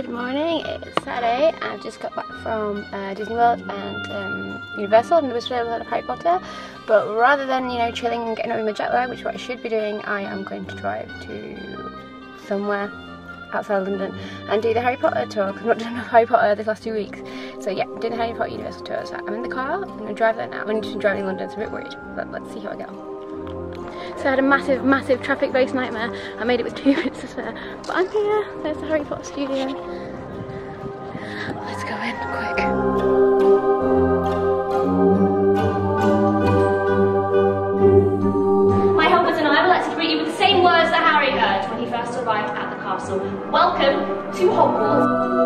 Good morning, it's Saturday. I've just got back from uh, Disney World and um, Universal and still a lot of Harry Potter. But rather than, you know, chilling and getting over my jet lag, which is what I should be doing, I am going to drive to somewhere outside London and do the Harry Potter tour because I've not done Harry Potter this last two weeks. So yeah, doing the Harry Potter Universal tour. So I'm in the car, I'm going to drive there now. I'm driving in London, so I'm a bit worried, but let's see how I go. So I had a massive, massive traffic-based nightmare. I made it with two minutes to spare. But I'm here, there's the Harry Potter studio. Let's go in quick. My helpers and I would like to greet you with the same words that Harry heard when he first arrived at the castle. Welcome to Hogwarts.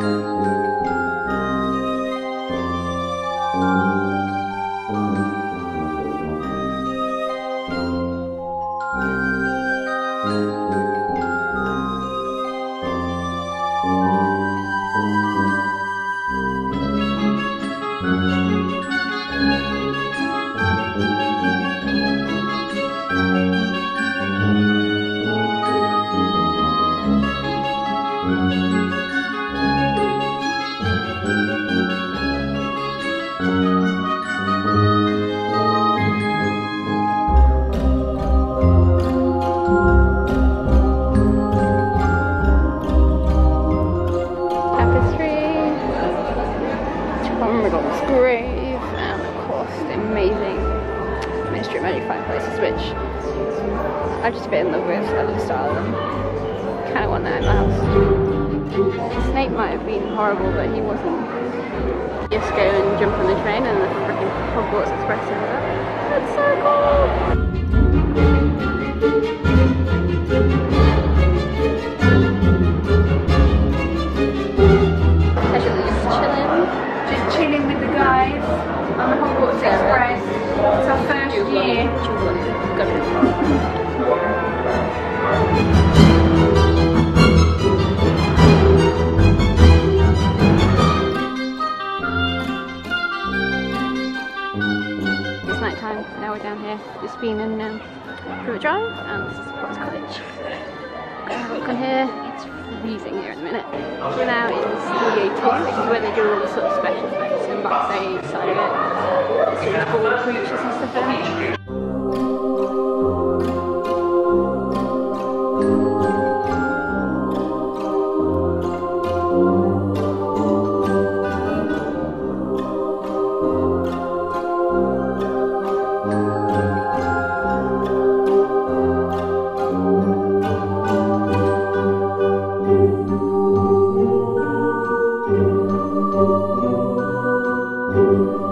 Música I'm just a bit in love with. I love the style of them. Kind of want that in my house. Snape might have been horrible, but he wasn't. Just go and jump on the train and the freaking Hogwarts Express over. That's so cool! It's night time, now we're down here, just been in um, Privet Drive and this is Potter's Cottage. Gonna look on here, it's freezing here in a minute. We're now in Studio 2, which is where they do all the sort of special effects and backstage side of it. Sort of cool creatures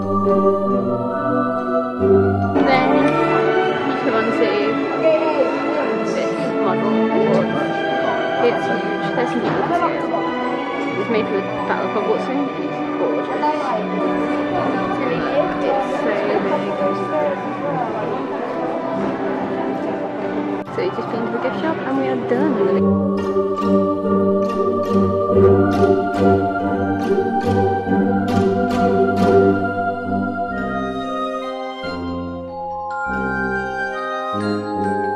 so big. So you've just been to the gift shop and we are done. Música